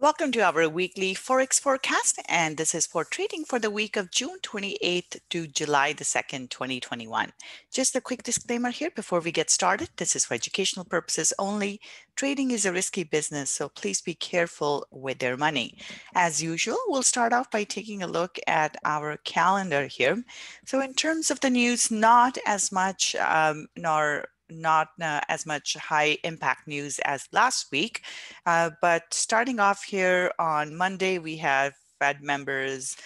Welcome to our weekly Forex forecast, and this is for trading for the week of June 28th to July the 2nd, 2021. Just a quick disclaimer here before we get started. This is for educational purposes only. Trading is a risky business, so please be careful with their money. As usual, we'll start off by taking a look at our calendar here. So in terms of the news, not as much um, nor not uh, as much high impact news as last week. Uh, but starting off here on Monday, we have Fed members.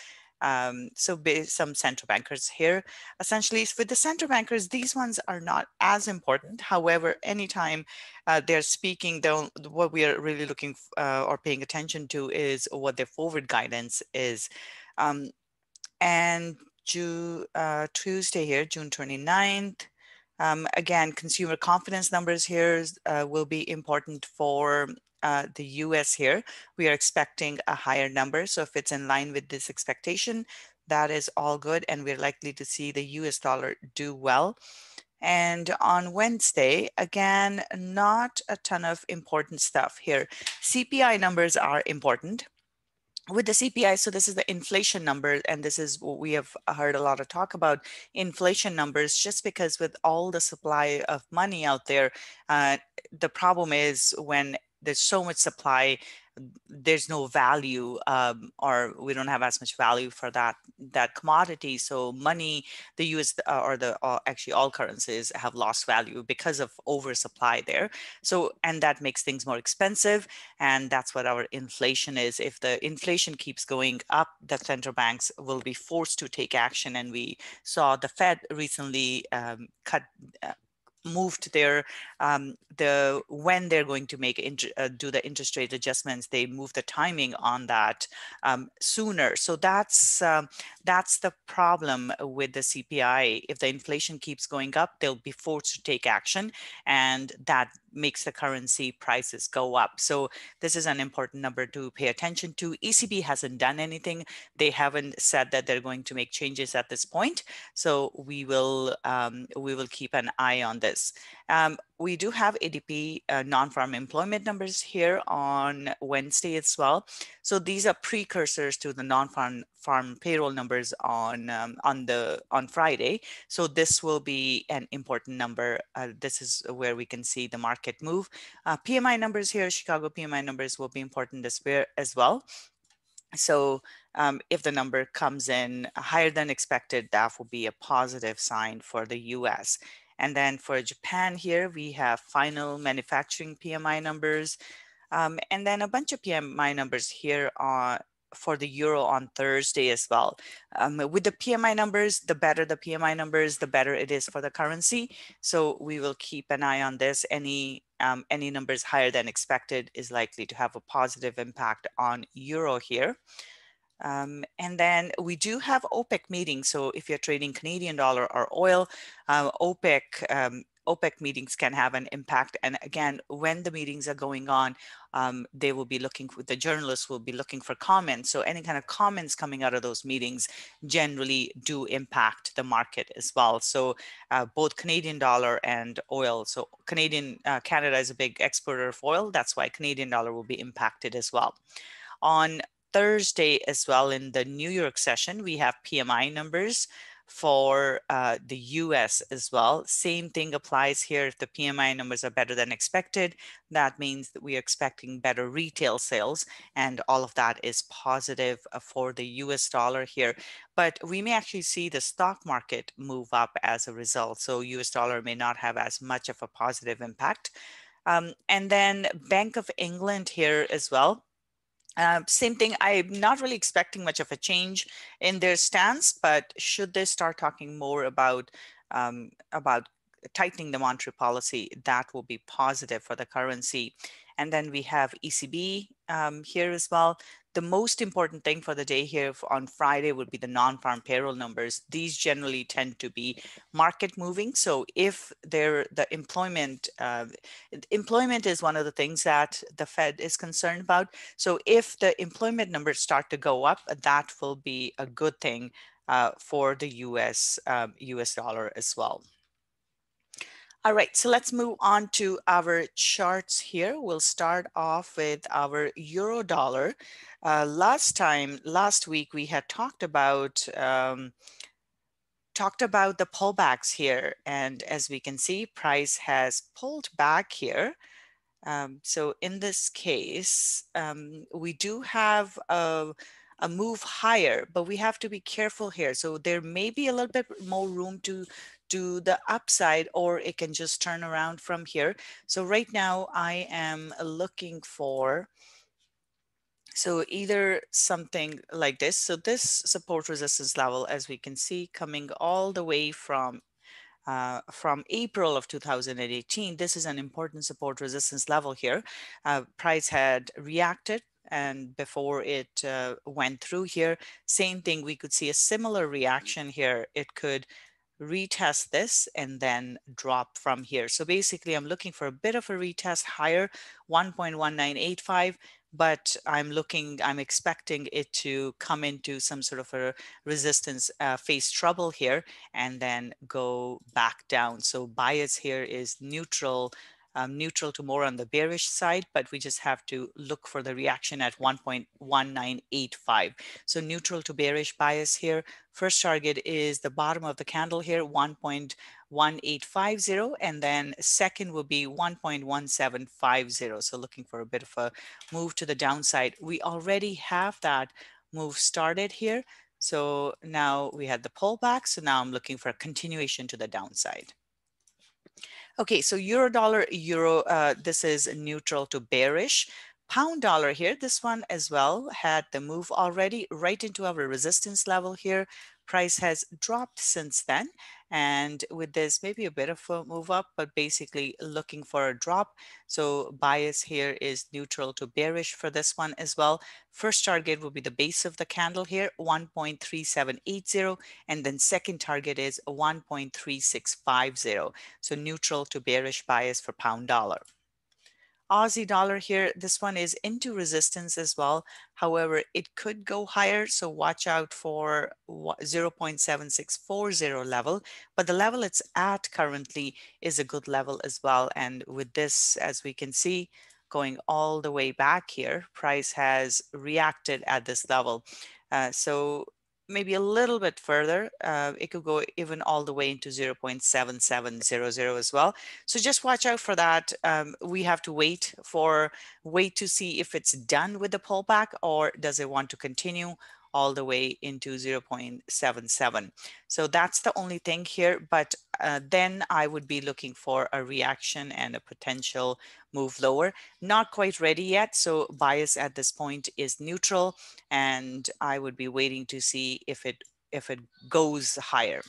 Um, so some central bankers here. Essentially, for the central bankers, these ones are not as important. However, anytime uh, they're speaking, what we are really looking uh, or paying attention to is what their forward guidance is. Um, and uh, Tuesday here, June 29th, um, again, consumer confidence numbers here uh, will be important for uh, the US here. We are expecting a higher number. So if it's in line with this expectation, that is all good. And we're likely to see the US dollar do well. And on Wednesday, again, not a ton of important stuff here. CPI numbers are important with the CPI, so this is the inflation number, and this is what we have heard a lot of talk about inflation numbers, just because with all the supply of money out there, uh, the problem is when there's so much supply, there's no value um, or we don't have as much value for that that commodity. So money the us uh, or the uh, actually all currencies have lost value because of oversupply there. So and that makes things more expensive and that's what our inflation is. If the inflation keeps going up the central banks will be forced to take action and we saw the fed recently um, cut uh, moved their um, the when they're going to make uh, do the interest rate adjustments they move the timing on that um, sooner. So that's um, that's the problem with the CPI if the inflation keeps going up they'll be forced to take action and that makes the currency prices go up. So this is an important number to pay attention to. ECB hasn't done anything. They haven't said that they're going to make changes at this point. So we will um, we will keep an eye on this um, we do have ADP uh, non-farm employment numbers here on Wednesday as well. So these are precursors to the non-farm farm payroll numbers on um, on the on Friday. So this will be an important number. Uh, this is where we can see the market move. Uh, PMI numbers here, Chicago PMI numbers will be important as, as well. So um, if the number comes in higher than expected, that will be a positive sign for the US. And then for Japan here, we have final manufacturing PMI numbers, um, and then a bunch of PMI numbers here on for the euro on Thursday as well. Um, with the PMI numbers, the better the PMI numbers, the better it is for the currency. So we will keep an eye on this. Any um, any numbers higher than expected is likely to have a positive impact on euro here. Um, and then we do have OPEC meetings. So if you're trading Canadian dollar or oil, uh, OPEC um, OPEC meetings can have an impact. And again, when the meetings are going on, um, they will be looking for, the journalists will be looking for comments. So any kind of comments coming out of those meetings generally do impact the market as well. So uh, both Canadian dollar and oil. So Canadian, uh, Canada is a big exporter of oil. That's why Canadian dollar will be impacted as well. On Thursday as well in the New York session, we have PMI numbers for uh, the US as well. Same thing applies here. If the PMI numbers are better than expected, that means that we are expecting better retail sales and all of that is positive uh, for the US dollar here. But we may actually see the stock market move up as a result. So US dollar may not have as much of a positive impact. Um, and then Bank of England here as well uh, same thing, I'm not really expecting much of a change in their stance, but should they start talking more about um, about tightening the monetary policy, that will be positive for the currency. And then we have ECB um, here as well the most important thing for the day here on Friday would be the non-farm payroll numbers. These generally tend to be market moving. So if there, the employment, uh, employment is one of the things that the Fed is concerned about. So if the employment numbers start to go up, that will be a good thing uh, for the US, um, US dollar as well. All right, so let's move on to our charts here. We'll start off with our euro dollar. Uh, last time, last week, we had talked about um, talked about the pullbacks here. And as we can see, price has pulled back here. Um, so in this case, um, we do have a, a move higher, but we have to be careful here. So there may be a little bit more room to to the upside or it can just turn around from here. So right now I am looking for so either something like this. So this support resistance level, as we can see, coming all the way from uh, from April of 2018, this is an important support resistance level here. Uh, price had reacted and before it uh, went through here, same thing, we could see a similar reaction here. It could retest this and then drop from here. So basically I'm looking for a bit of a retest higher, 1.1985, but I'm looking, I'm expecting it to come into some sort of a resistance, uh, face trouble here, and then go back down. So bias here is neutral um, neutral to more on the bearish side, but we just have to look for the reaction at 1.1985. So neutral to bearish bias here. First target is the bottom of the candle here, 1.1850, and then second will be 1.1750. So looking for a bit of a move to the downside. We already have that move started here. So now we had the pullback. So now I'm looking for a continuation to the downside. Okay, so euro dollar, euro, uh, this is neutral to bearish. Pound dollar here, this one as well had the move already right into our resistance level here. Price has dropped since then. And with this, maybe a bit of a move up, but basically looking for a drop. So bias here is neutral to bearish for this one as well. First target will be the base of the candle here, 1.3780. And then second target is 1.3650. So neutral to bearish bias for pound dollar. Aussie dollar here, this one is into resistance as well. However, it could go higher, so watch out for 0.7640 level. But the level it's at currently is a good level as well. And with this, as we can see, going all the way back here, price has reacted at this level. Uh, so maybe a little bit further. Uh, it could go even all the way into 0.7700 as well. So just watch out for that. Um, we have to wait for wait to see if it's done with the pullback or does it want to continue all the way into 0.77. So that's the only thing here. But uh, then I would be looking for a reaction and a potential move lower. Not quite ready yet. So bias at this point is neutral. And I would be waiting to see if it if it goes higher.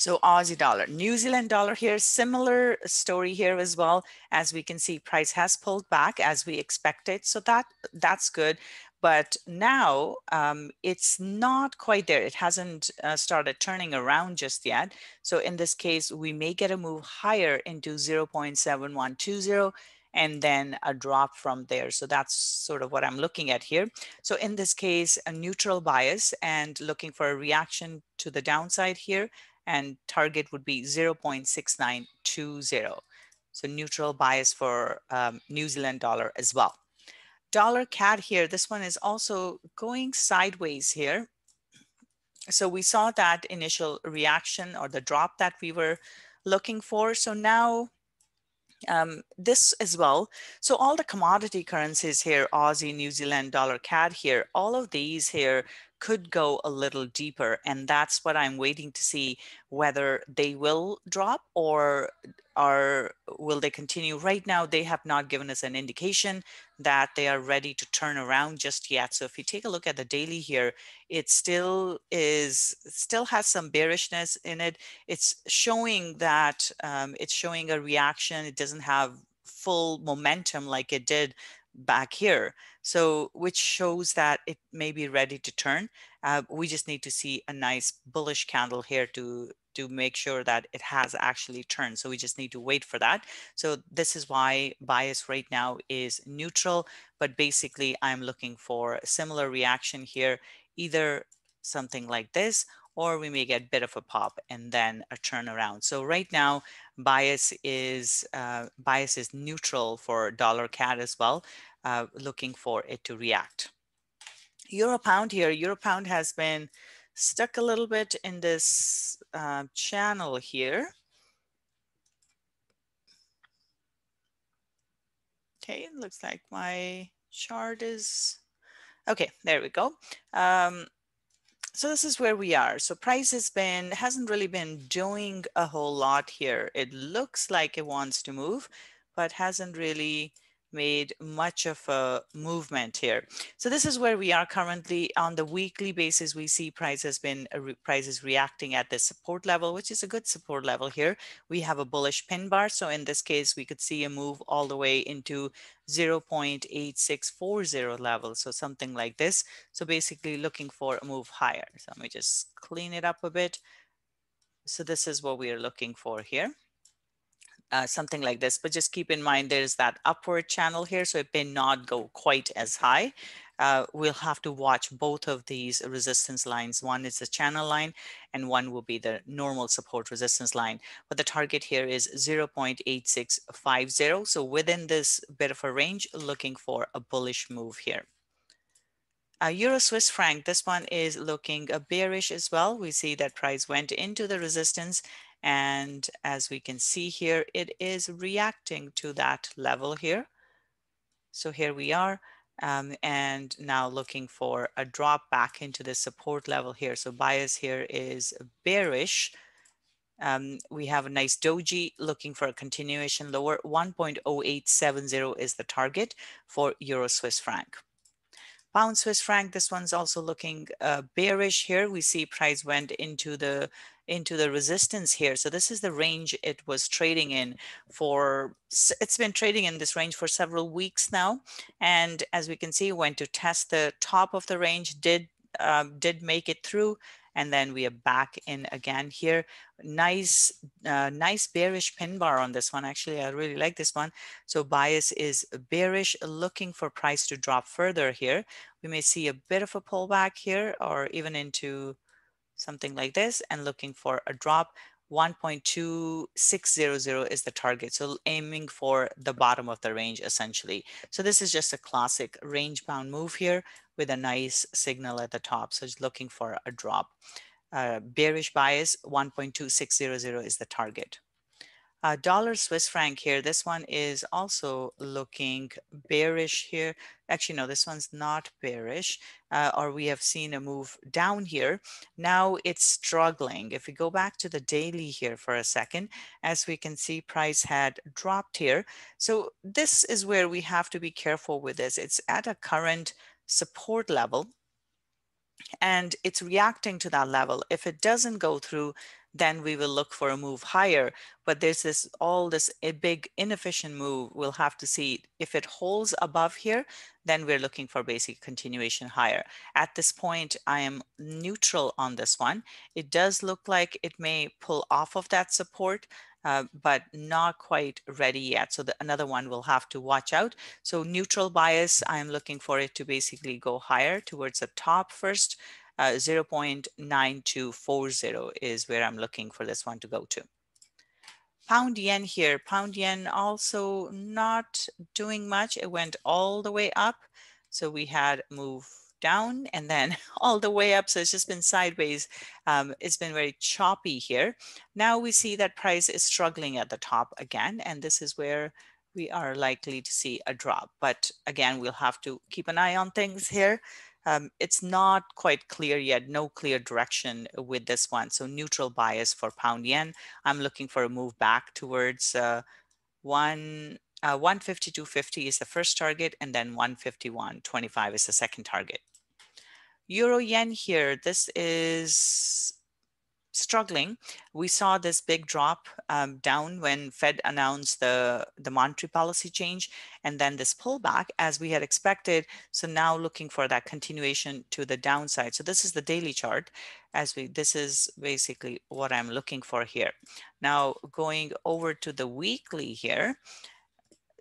So Aussie dollar, New Zealand dollar here, similar story here as well. As we can see, price has pulled back as we expected. So that that's good. But now um, it's not quite there. It hasn't uh, started turning around just yet. So in this case, we may get a move higher into 0.7120 and then a drop from there. So that's sort of what I'm looking at here. So in this case, a neutral bias and looking for a reaction to the downside here and target would be 0.6920. So neutral bias for um, New Zealand dollar as well dollar CAD here, this one is also going sideways here. So we saw that initial reaction or the drop that we were looking for. So now um, this as well. So all the commodity currencies here, Aussie, New Zealand, dollar CAD here, all of these here could go a little deeper. And that's what I'm waiting to see whether they will drop or are will they continue. Right now they have not given us an indication that they are ready to turn around just yet. So if you take a look at the daily here it still is still has some bearishness in it. It's showing that um, it's showing a reaction. It doesn't have full momentum like it did back here. So which shows that it may be ready to turn. Uh, we just need to see a nice bullish candle here to to make sure that it has actually turned. So we just need to wait for that. So this is why bias right now is neutral, but basically I'm looking for a similar reaction here, either something like this or we may get a bit of a pop and then a turnaround. So right now, bias is uh, bias is neutral for dollar CAD as well, uh, looking for it to react. Euro pound here, Euro pound has been stuck a little bit in this uh, channel here. Okay, it looks like my chart is, okay, there we go. Um, so this is where we are. So price has been, hasn't really been doing a whole lot here. It looks like it wants to move, but hasn't really made much of a movement here. So this is where we are currently on the weekly basis. We see price has been uh, prices reacting at the support level, which is a good support level here. We have a bullish pin bar. So in this case, we could see a move all the way into 0.8640 level. So something like this. So basically looking for a move higher. So let me just clean it up a bit. So this is what we are looking for here uh, something like this. But just keep in mind there's that upward channel here, so it may not go quite as high. Uh, we'll have to watch both of these resistance lines. One is the channel line and one will be the normal support resistance line. But the target here is 0.8650. So within this bit of a range, looking for a bullish move here. Uh, Euro Swiss franc, this one is looking bearish as well. We see that price went into the resistance and as we can see here, it is reacting to that level here. So here we are. Um, and now looking for a drop back into the support level here. So bias here is bearish. Um, we have a nice doji looking for a continuation lower. 1.0870 is the target for Euro Swiss franc. Pound Swiss franc, this one's also looking uh, bearish here. We see price went into the into the resistance here. So this is the range it was trading in for, it's been trading in this range for several weeks now. And as we can see, went to test the top of the range, did um, did make it through and then we are back in again here nice uh, nice bearish pin bar on this one actually i really like this one so bias is bearish looking for price to drop further here we may see a bit of a pullback here or even into something like this and looking for a drop 1.2600 is the target. So aiming for the bottom of the range essentially. So this is just a classic range bound move here with a nice signal at the top. So it's looking for a drop. Uh, bearish bias 1.2600 is the target. Uh, dollar Swiss franc here, this one is also looking bearish here. Actually, no, this one's not bearish, uh, or we have seen a move down here. Now it's struggling. If we go back to the daily here for a second, as we can see, price had dropped here. So this is where we have to be careful with this. It's at a current support level and it's reacting to that level. If it doesn't go through, then we will look for a move higher. But there's this all this a big inefficient move. We'll have to see if it holds above here, then we're looking for basic continuation higher. At this point, I am neutral on this one. It does look like it may pull off of that support, uh, but not quite ready yet. So the, another one will have to watch out. So neutral bias, I'm looking for it to basically go higher towards the top first, uh, 0.9240 is where I'm looking for this one to go to. Pound yen here, pound yen also not doing much. It went all the way up. So we had move down and then all the way up. So it's just been sideways. Um, it's been very choppy here. Now we see that price is struggling at the top again, and this is where we are likely to see a drop. But again, we'll have to keep an eye on things here um, it's not quite clear yet, no clear direction with this one. So neutral bias for pound yen. I'm looking for a move back towards uh, one, uh, 152.50 is the first target, and then 151.25 is the second target. Euro yen here, this is struggling. We saw this big drop um, down when Fed announced the, the monetary policy change and then this pullback as we had expected. So now looking for that continuation to the downside. So this is the daily chart as we, this is basically what I'm looking for here. Now going over to the weekly here,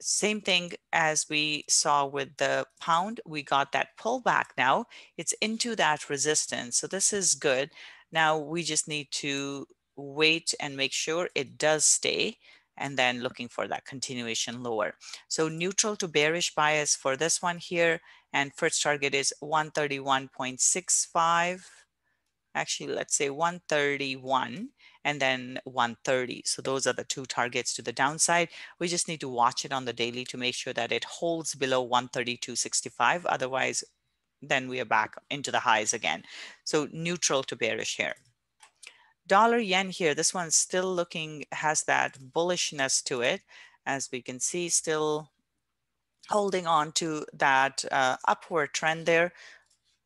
same thing as we saw with the pound, we got that pullback now. It's into that resistance. So this is good. Now we just need to wait and make sure it does stay and then looking for that continuation lower. So neutral to bearish bias for this one here. And first target is 131.65. Actually, let's say 131 and then 130. So those are the two targets to the downside. We just need to watch it on the daily to make sure that it holds below 132.65. Otherwise, then we are back into the highs again. So neutral to bearish here. Dollar yen here, this one's still looking, has that bullishness to it. As we can see, still holding on to that uh, upward trend there.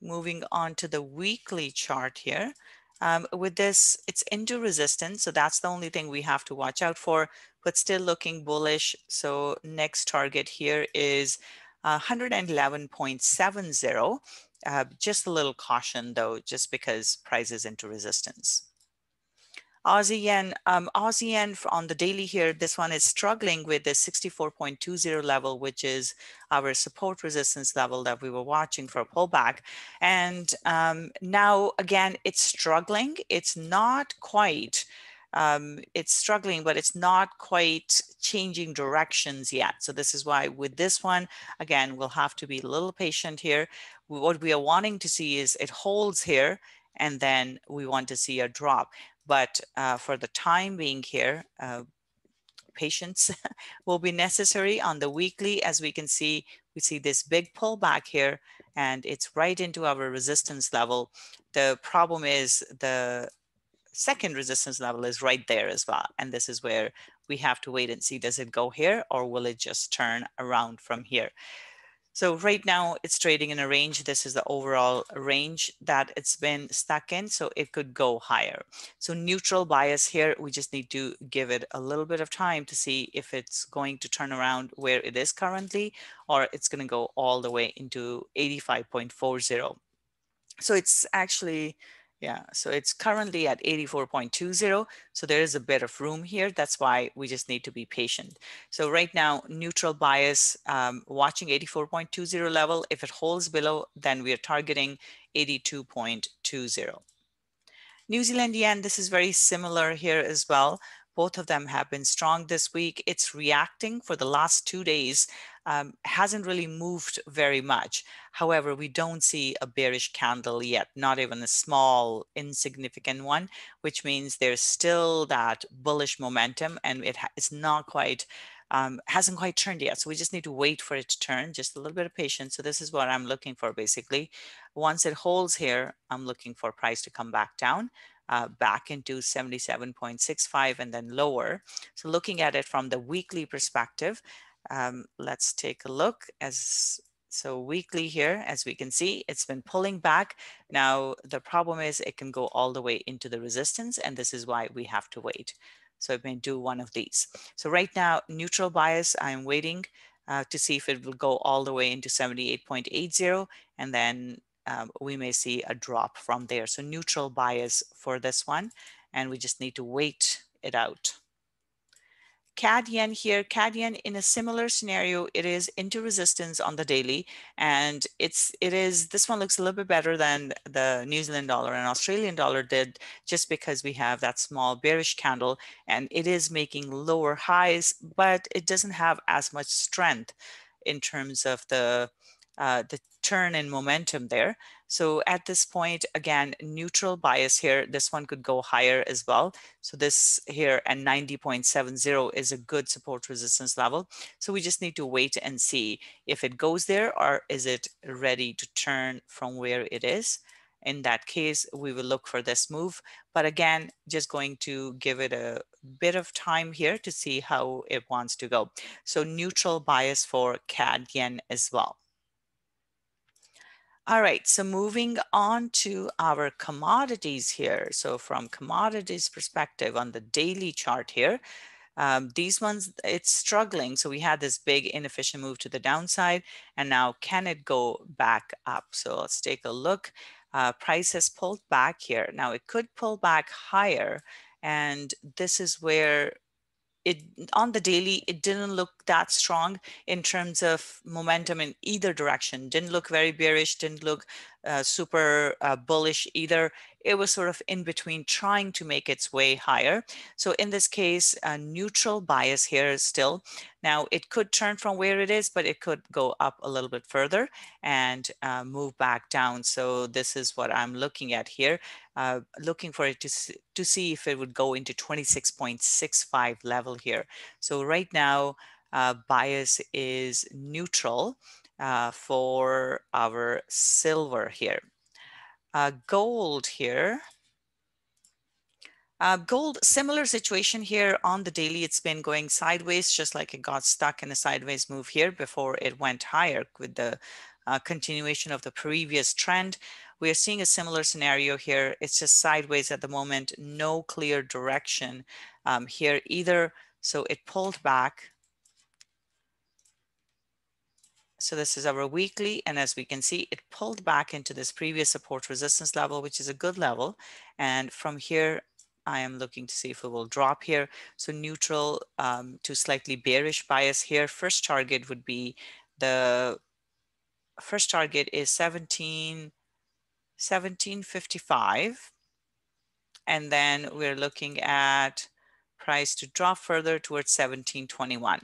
Moving on to the weekly chart here. Um, with this, it's into resistance. So that's the only thing we have to watch out for, but still looking bullish. So next target here is 111.70. Uh, just a little caution though, just because price is into resistance. Aussie yen, um, Aussie yen on the daily here, this one is struggling with the 64.20 level, which is our support resistance level that we were watching for a pullback. And um, now again, it's struggling. It's not quite, um, it's struggling, but it's not quite changing directions yet. So this is why with this one, again, we'll have to be a little patient here. What we are wanting to see is it holds here and then we want to see a drop. But uh, for the time being here, uh, patience will be necessary on the weekly. As we can see, we see this big pullback here and it's right into our resistance level. The problem is the second resistance level is right there as well. And this is where we have to wait and see, does it go here or will it just turn around from here? So right now it's trading in a range. This is the overall range that it's been stuck in. So it could go higher. So neutral bias here, we just need to give it a little bit of time to see if it's going to turn around where it is currently, or it's going to go all the way into 85.40. So it's actually yeah, so it's currently at 84.20. So there is a bit of room here. That's why we just need to be patient. So right now, neutral bias, um, watching 84.20 level. If it holds below, then we are targeting 82.20. New Zealand yen, this is very similar here as well. Both of them have been strong this week. It's reacting for the last two days, um, hasn't really moved very much. However, we don't see a bearish candle yet, not even a small, insignificant one, which means there's still that bullish momentum and it it's not quite um, hasn't quite turned yet. So we just need to wait for it to turn, just a little bit of patience. So this is what I'm looking for basically. Once it holds here, I'm looking for price to come back down uh, back into 77.65 and then lower. So looking at it from the weekly perspective, um, let's take a look as so weekly here, as we can see, it's been pulling back. Now, the problem is it can go all the way into the resistance, and this is why we have to wait. So it may do one of these. So right now, neutral bias, I'm waiting uh, to see if it will go all the way into 78.80, and then um, we may see a drop from there. So neutral bias for this one, and we just need to wait it out. CAD yen here, CAD yen in a similar scenario, it is into resistance on the daily and it's, it is, this one looks a little bit better than the New Zealand dollar and Australian dollar did just because we have that small bearish candle and it is making lower highs, but it doesn't have as much strength in terms of the uh, the turn in momentum there. So at this point, again, neutral bias here, this one could go higher as well. So this here at 90.70 is a good support resistance level. So we just need to wait and see if it goes there or is it ready to turn from where it is. In that case, we will look for this move. But again, just going to give it a bit of time here to see how it wants to go. So neutral bias for CAD yen as well. All right, so moving on to our commodities here. So from commodities perspective on the daily chart here, um, these ones, it's struggling. So we had this big inefficient move to the downside, and now can it go back up? So let's take a look. Uh, price has pulled back here. Now it could pull back higher, and this is where it on the daily it didn't look that strong in terms of momentum in either direction. Didn't look very bearish didn't look uh, super uh, bullish either. It was sort of in between trying to make its way higher. So in this case, a neutral bias here still. Now it could turn from where it is, but it could go up a little bit further and uh, move back down. So this is what I'm looking at here, uh, looking for it to, to see if it would go into 26.65 level here. So right now, uh, bias is neutral uh, for our silver here. Uh, gold here. Uh, gold, similar situation here on the daily. It's been going sideways, just like it got stuck in a sideways move here before it went higher with the uh, continuation of the previous trend. We are seeing a similar scenario here. It's just sideways at the moment, no clear direction um, here either. So it pulled back So this is our weekly. And as we can see, it pulled back into this previous support resistance level, which is a good level. And from here, I am looking to see if it will drop here. So neutral um, to slightly bearish bias here. First target would be the first target is 17, 1755. And then we're looking at price to drop further towards 1721.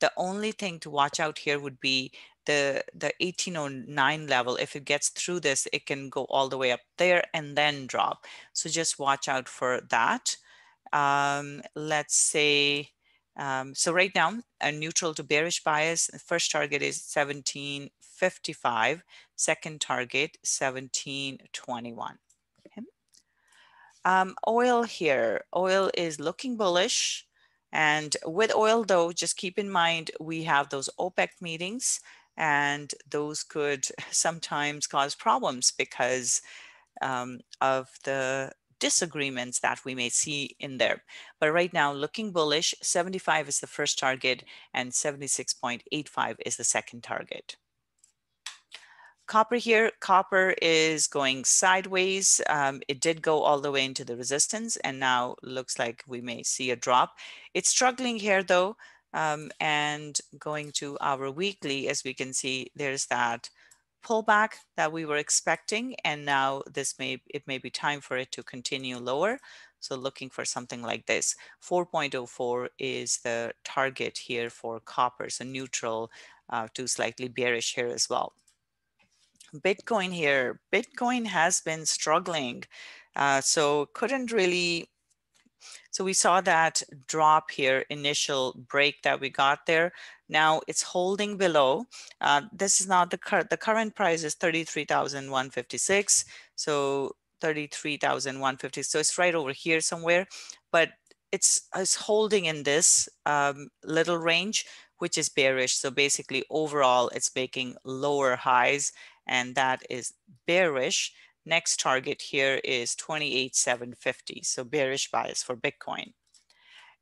The only thing to watch out here would be the the 1809 level if it gets through this it can go all the way up there and then drop. So just watch out for that. Um, let's say um, so right now a neutral to bearish bias first target is 1755 second target 1721 okay. um, oil here. Oil is looking bullish and with oil though just keep in mind we have those OPEC meetings and those could sometimes cause problems because um, of the disagreements that we may see in there. But right now, looking bullish, 75 is the first target and 76.85 is the second target. Copper here, copper is going sideways. Um, it did go all the way into the resistance and now looks like we may see a drop. It's struggling here though. Um, and going to our weekly, as we can see, there's that pullback that we were expecting. And now this may, it may be time for it to continue lower. So looking for something like this. 4.04 is the target here for copper, so neutral uh, to slightly bearish here as well. Bitcoin here, Bitcoin has been struggling. Uh, so couldn't really so we saw that drop here, initial break that we got there. Now it's holding below. Uh, this is not the current, the current price is 33,156. So 33,150. So it's right over here somewhere, but it's, it's holding in this um, little range, which is bearish. So basically overall it's making lower highs and that is bearish. Next target here is 28,750. So bearish bias for Bitcoin.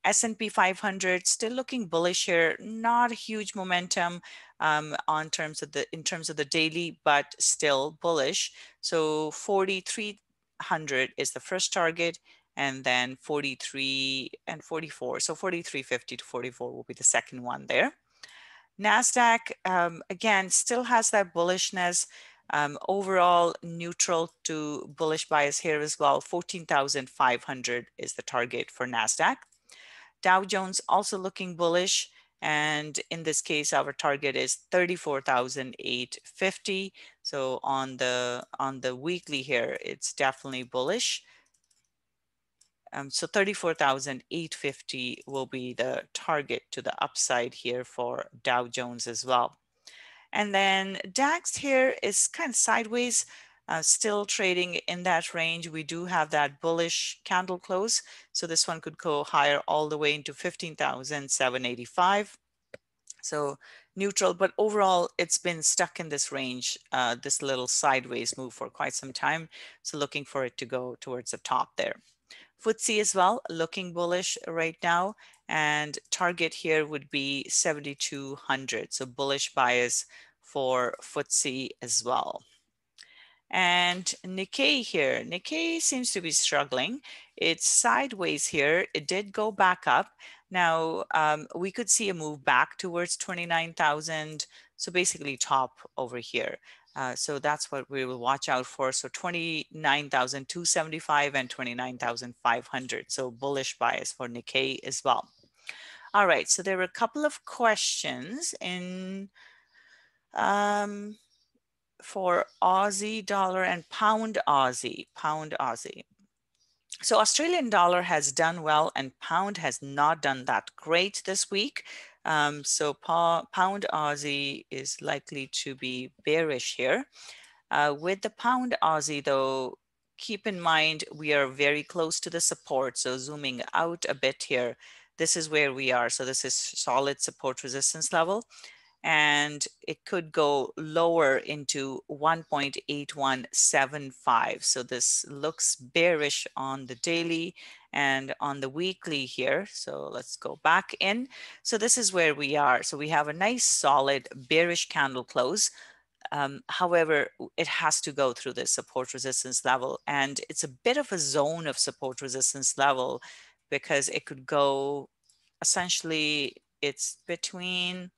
S&P 500 still looking bullish here, not a huge momentum um, on terms of the in terms of the daily, but still bullish. So 4,300 is the first target, and then 43 and 44. So 4350 to 44 will be the second one there. Nasdaq um, again still has that bullishness. Um, overall neutral to bullish bias here as well. 14,500 is the target for NASDAQ. Dow Jones also looking bullish. And in this case, our target is 34,850. So on the on the weekly here, it's definitely bullish. Um, so 34,850 will be the target to the upside here for Dow Jones as well. And then DAX here is kind of sideways, uh, still trading in that range. We do have that bullish candle close. So this one could go higher all the way into 15,785. So neutral, but overall it's been stuck in this range, uh, this little sideways move for quite some time. So looking for it to go towards the top there. FTSE as well, looking bullish right now. And target here would be 7,200. So bullish bias for FTSE as well. And Nikkei here, Nikkei seems to be struggling. It's sideways here. It did go back up. Now um, we could see a move back towards 29,000 So basically top over here. Uh, so that's what we will watch out for. So 29,275 and 29,500. So bullish bias for Nikkei as well. All right, so there were a couple of questions in um, for Aussie dollar and pound Aussie, pound Aussie. So Australian dollar has done well and pound has not done that great this week. Um, so pound Aussie is likely to be bearish here. Uh, with the pound Aussie though, keep in mind we are very close to the support. So zooming out a bit here, this is where we are. So this is solid support resistance level and it could go lower into 1.8175. So this looks bearish on the daily and on the weekly here. So let's go back in. So this is where we are. So we have a nice solid bearish candle close. Um, however, it has to go through this support resistance level and it's a bit of a zone of support resistance level because it could go essentially it's between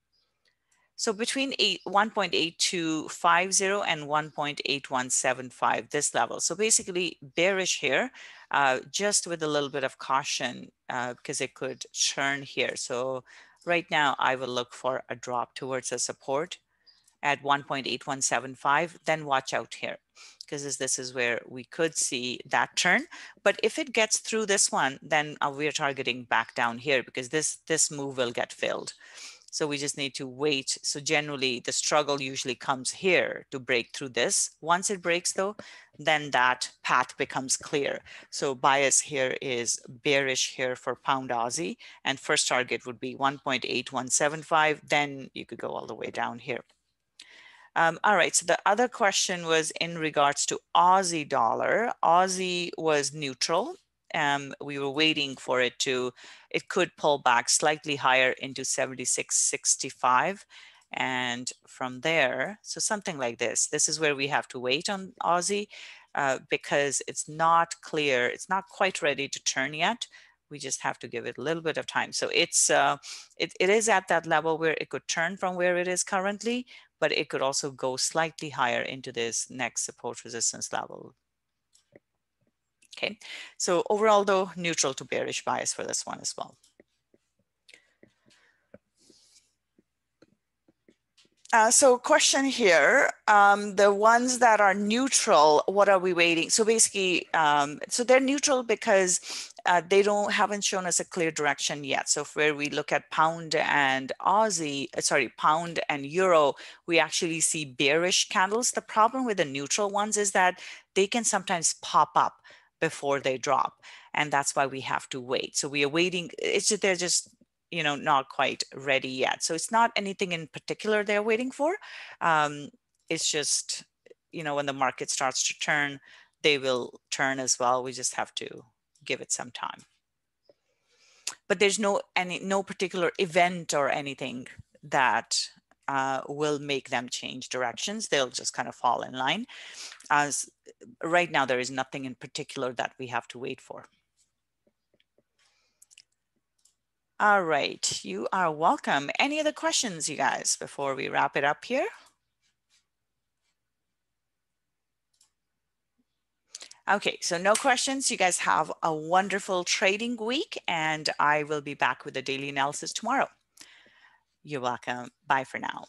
so between 1.8250 and 1.8175, this level. So basically bearish here, uh, just with a little bit of caution uh, because it could churn here. So right now I will look for a drop towards a support at 1.8175, then watch out here because this is where we could see that turn. But if it gets through this one, then uh, we're targeting back down here because this, this move will get filled. So we just need to wait. So generally the struggle usually comes here to break through this. Once it breaks though, then that path becomes clear. So bias here is bearish here for pound Aussie and first target would be 1.8175. Then you could go all the way down here. Um, all right, so the other question was in regards to Aussie dollar. Aussie was neutral um, we were waiting for it to, it could pull back slightly higher into 76.65. And from there, so something like this, this is where we have to wait on Aussie uh, because it's not clear, it's not quite ready to turn yet. We just have to give it a little bit of time. So it's uh, it, it is at that level where it could turn from where it is currently, but it could also go slightly higher into this next support resistance level Okay, so overall though, neutral to bearish bias for this one as well. Uh, so question here, um, the ones that are neutral, what are we waiting? So basically, um, so they're neutral because uh, they don't haven't shown us a clear direction yet. So where we look at pound and Aussie, uh, sorry, pound and euro, we actually see bearish candles. The problem with the neutral ones is that they can sometimes pop up before they drop. And that's why we have to wait. So we are waiting. It's just, they're just, you know, not quite ready yet. So it's not anything in particular they're waiting for. Um, it's just, you know, when the market starts to turn, they will turn as well. We just have to give it some time. But there's no any no particular event or anything that uh, will make them change directions. They'll just kind of fall in line. As right now, there is nothing in particular that we have to wait for. All right, you are welcome. Any other questions, you guys, before we wrap it up here? Okay, so no questions. You guys have a wonderful trading week and I will be back with a daily analysis tomorrow. You're welcome. Bye for now.